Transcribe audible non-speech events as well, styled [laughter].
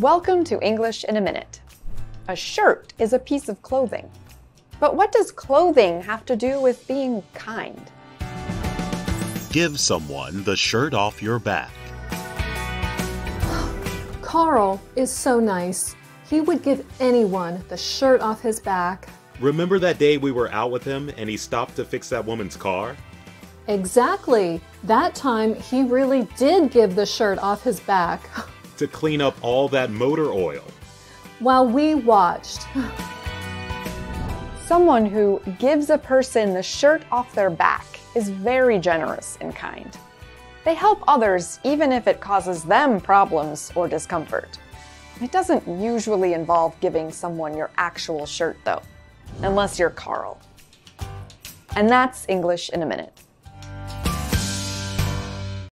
Welcome to English in a Minute. A shirt is a piece of clothing. But what does clothing have to do with being kind? Give someone the shirt off your back. Carl is so nice. He would give anyone the shirt off his back. Remember that day we were out with him and he stopped to fix that woman's car? Exactly. That time he really did give the shirt off his back. [laughs] To clean up all that motor oil. While we watched. Someone who gives a person the shirt off their back is very generous and kind. They help others even if it causes them problems or discomfort. It doesn't usually involve giving someone your actual shirt, though, unless you're Carl. And that's English in a minute.